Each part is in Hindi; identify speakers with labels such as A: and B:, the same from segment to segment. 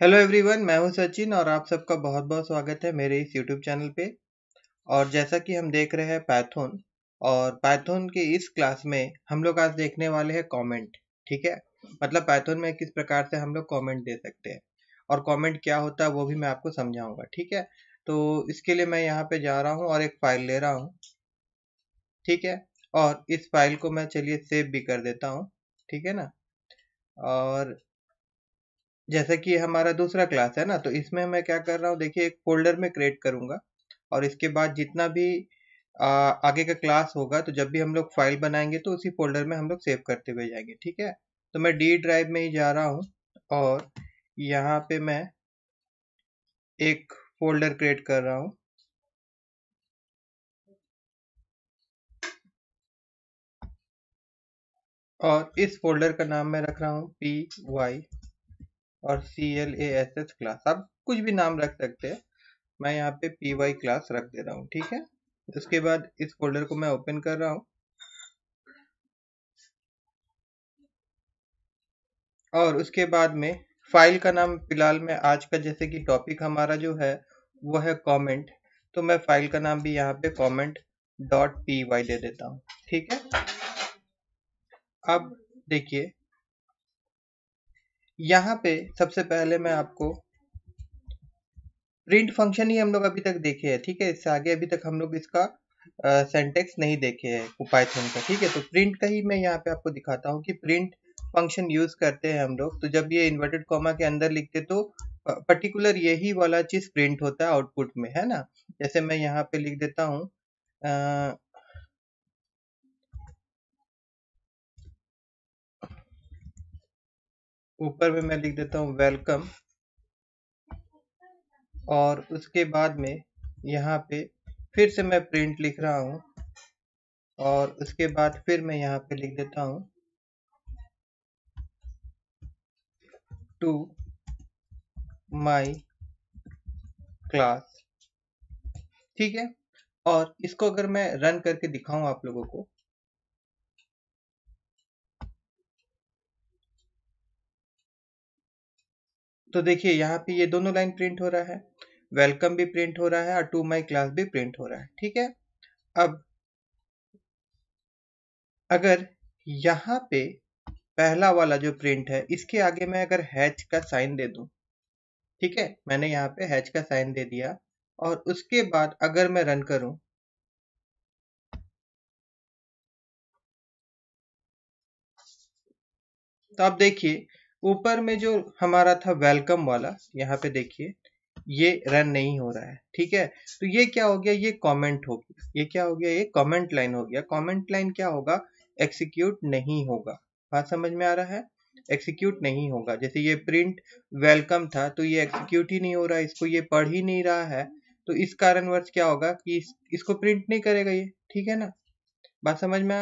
A: हेलो एवरीवन मैं हूँ सचिन और आप सबका बहुत बहुत स्वागत है मेरे इस यूट्यूब चैनल पे। और जैसा कि हम देख रहे हैं पैथोन और पैथोन के इस क्लास में हम लोग आज देखने वाले हैं कमेंट ठीक है? मतलब पैथोन में किस प्रकार से हम लोग कमेंट दे सकते हैं। और कमेंट क्या होता है वो भी मैं आपको समझाऊँगा, ठीक है? तो इसके लिए मैं यहाँ पे जा रहा हूँ और एक फ़ाइल ले रहा हूँ, ठीक है? और इस फ़ाइल को मैं चलिए सेव भी कर देता हूँ, ठीक है ना? और जैसे कि हमारा दूसरा क्लास है ना तो इसमें मैं क्या कर रहा हूँ देखिए एक फोल्डर में क्रिएट करूँगा और इसके बाद जितना भी आ, आगे का क्लास होगा तो जब भी हम लोग फ़ाइल बनाएँगे तो उसी फोल्डर में हम लोग सेव करते हुए जाएँगे ठीक है? तो मैं डी ड्राइव में ही जा रहा हूँ और यहाँ पे मैं एक फोल्डर क्रिएट कर रहा हूँ। और इस फोल्डर का नाम मैं रख रहा हूँ पी वाई और C L A S S class आप कुछ भी नाम रख सकते हैं। मैं यहाँ पे पी वाई क्लास रख दे रहा हूँ, ठीक है? उसके बाद इस फोल्डर को मैं ओपन कर रहा हूँ। और उसके बाद में फ़ाइल का नाम फ़िलहाल में आज का जैसे कि टॉपिक हमारा जो है, वो है कमेंट तो मैं फ़ाइल का नाम भी यहाँ पे कमेंट डॉट पी वाई दे देता हूँ, ठीक है? अब देखिए यहाँ पे सबसे पहले मैं आपको प्रिंट फ़ंक्शन ही हम लोग अभी तक देखे हैं, ठीक है? इससे आगे अभी तक हम लोग इसका सेंटेक्स नहीं देखे हैं पाइथन का ठीक है? तो प्रिंट का ही मैं यहाँ पे आपको दिखाता हूँ कि प्रिंट फ़ंक्शन यूज़ करते हैं हम लोग। तो जब ये इन्वर्टेड कॉमा के अंदर लिखते तो पर्टिकुलर यही वाला चीज़ प्रिंट होता है आउटपुट में, है ना? जैसे मैं यहाँ पे लिख देता हूँ ऊपर में मैं लिख देता हूँ वेलकम और उसके बाद में यहाँ पे फिर से मैं प्रिंट लिख रहा हूँ और उसके बाद फिर मैं यहाँ पे लिख देता हूँ टू माई क्लास ठीक है? और इसको अगर मैं रन करके दिखाऊँ आप लोगों को तो देखिए, यहाँ पे ये दोनों लाइन प्रिंट हो रहा है। वेलकम भी प्रिंट हो रहा है और टू माई क्लास भी प्रिंट हो रहा है, ठीक है? अब अगर यहाँ पे पहला वाला जो प्रिंट है, इसके आगे मैं अगर हैच का साइन दे दूँ, ठीक है? मैंने यहाँ पे हैच का साइन दे दिया और उसके बाद अगर मैं रन करूँ तो आप देखिए ऊपर में जो हमारा था वेलकम वाला यहाँ पे देखिए ये रन नहीं हो रहा है ठीक है? तो ये क्या हो गया? ये कमेंट हो गया। ये क्या हो गया? ये कमेंट लाइन हो गया। कमेंट लाइन क्या होगा? एक्सिक्यूट नहीं होगा। बात समझ में आ रहा है? एक्सिक्यूट नहीं होगा। जैसे ये प्रिंट वेलकम था तो ये एक्सिक्यूट ही नहीं हो रहा इसको ये पढ़ ही नहीं रहा है। तो इस कारणवश क्या होगा कि इस, इसको प्रिंट नहीं करेगा ये ठीक है ना? बात समझ में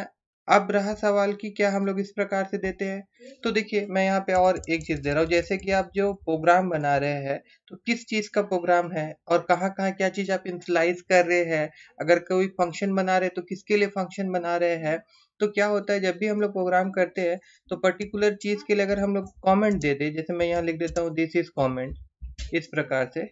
A: अब रहा सवाल कि क्या हम लोग इस प्रकार से देते हैं? तो देखिए, मैं यहाँ पे और एक चीज़ दे रहा हूँ। जैसे कि आप जो प्रोग्राम बना रहे हैं तो किस चीज़ का प्रोग्राम है और कहाँ कहाँ क्या चीज़ आप इंसलाइज कर रहे हैं? अगर कोई फ़ंक्शन बना रहे हैं तो किसके लिए फ़ंक्शन बना रहे हैं? तो क्या होता है, जब भी हम लोग प्रोग्राम करते हैं तो पर्टिकुलर चीज़ के लिए अगर हम लोग कॉमेंट दे दे, जैसे मैं यहाँ लिख देता हूँ दिस इज़ कॉमेंट इस प्रकार से।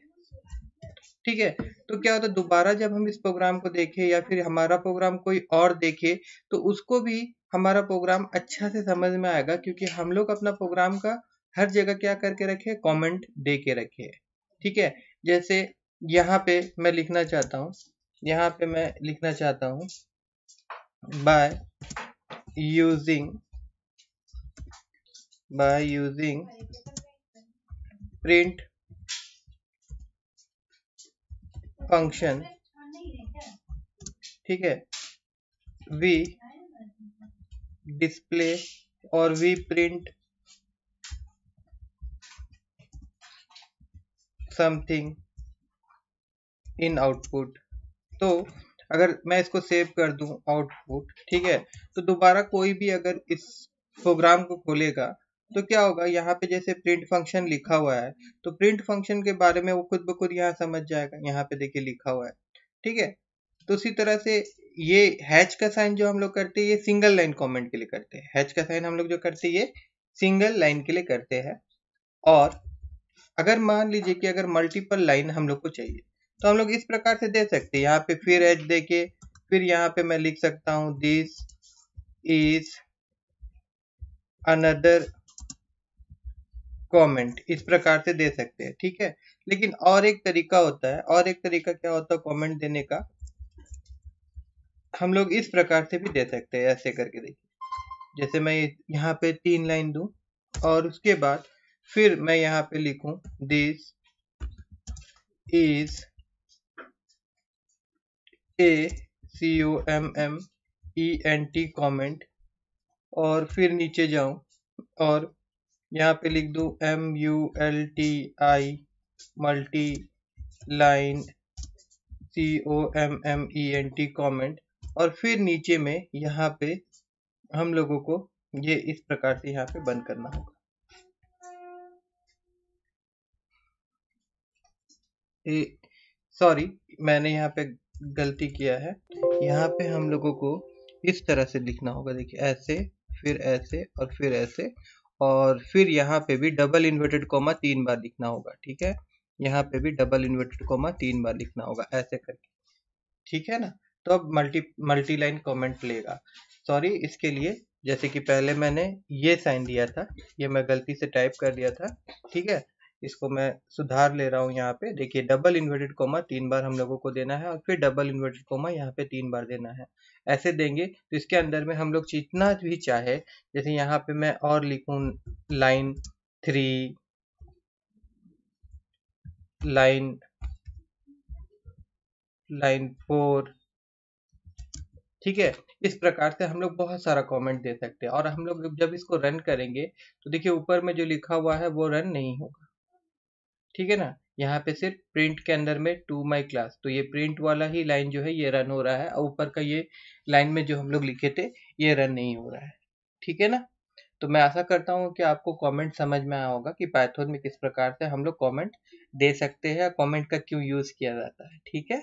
A: ठीक है? तो क्या होता है, दोबारा जब हम इस प्रोग्राम को देखें या फिर हमारा प्रोग्राम कोई और देखे तो उसको भी हमारा प्रोग्राम अच्छा से समझ में आएगा क्योंकि हम लोग अपना प्रोग्राम का हर जगह क्या करके रखे कमेंट दे के रखे ठीक है? जैसे यहाँ पे मैं लिखना चाहता हूँ, यहाँ पे मैं लिखना चाहता हूँ by using by using print function ठीक है वी डिस्प्ले और we print something in output तो अगर मैं इसको सेव कर दूँ आउटपुट ठीक है तो दोबारा कोई भी अगर इस प्रोग्राम को खोलेगा तो क्या होगा? यहाँ पे जैसे प्रिंट फ़ंक्शन लिखा हुआ है तो प्रिंट फ़ंक्शन के बारे में वो खुद ब खुद यहाँ समझ जाएगा। यहाँ पे देखिए लिखा हुआ है, ठीक है? तो उसी तरह से ये हैच का साइन जो हम लोग करते हैं, ये सिंगल लाइन कमेंट के लिए करते हैं। हैच का साइन हम लोग जो करते हैं, ये सिंगल लाइन के लिए करते हैं। और अगर मान लीजिए कि अगर मल्टीपल लाइन हम लोग को चाहिए तो हम लोग इस प्रकार से दे सकते हैं। यहाँ पे फिर एच दे के फिर यहाँ पे मैं लिख सकता हूँ दिस इज़ अनदर कमेंट इस प्रकार से दे सकते हैं, ठीक है? लेकिन और एक तरीका होता है, और एक तरीका क्या होता है कमेंट देने का? हम लोग इस प्रकार से भी दे सकते हैं, ऐसे करके देखिए। जैसे मैं यहाँ पे तीन लाइन दू, और उसके बाद फिर मैं यहाँ पे लिखूं this is a C O M M E N T comment और फिर नीचे जाऊँ, और यहाँ पे लिख दू M U L T I multi line C O M M E N T comment और फिर नीचे में यहाँ पे हम लोगों को ये इस प्रकार से यहाँ पे बंद करना होगा। सॉरी मैंने यहाँ पे गलती किया है। यहाँ पे हम लोगों को इस तरह से लिखना होगा। देखिए, ऐसे, फिर ऐसे और फिर ऐसे और फिर यहाँ पे भी डबल इन्वर्टेड कोमा तीन बार लिखना होगा, ठीक है? यहाँ पे भी डबल इन्वर्टेड कोमा तीन बार लिखना होगा, ऐसे करके, ठीक है ना? तो अब मल्टी मल्टी लाइन कॉमेंट लेगा। सॉरी इसके लिए जैसे कि पहले मैंने ये साइन दिया था, ये मैं गलती से टाइप कर दिया था, ठीक है? इसको मैं सुधार ले रहा हूँ यहाँ पे। देखिए डबल इन्वर्टेड कोमा तीन बार हम लोगों को देना है और फिर डबल इन्वर्टेड कोमा यहाँ पे तीन बार देना है। ऐसे देंगे तो इसके अंदर में हम लोग जितना भी चाहे, जैसे यहाँ पे मैं और लिखूँ line three line line four ठीक है? इस प्रकार से हम लोग बहुत सारा कमेंट दे सकते हैं। और हम लोग जब इसको रन करेंगे तो देखिए ऊपर में जो लिखा हुआ है, वो रन नहीं होगा। ठीक है ना? यहाँ पे सिर्फ़ प्रिंट के अंदर में टू माई क्लास तो ये प्रिंट वाला ही लाइन जो है ये रन हो रहा है। और ऊपर का ये लाइन में जो हम लोग लिखे थे, ये रन नहीं हो रहा है। ठीक है ना? तो मैं आशा करता हूँ कि आपको कमेंट समझ में आया होगा कि पाइथन में किस प्रकार से हम लोग कमेंट दे सकते हैं कमेंट का क्यों यूज़ किया जाता है। ठीक है?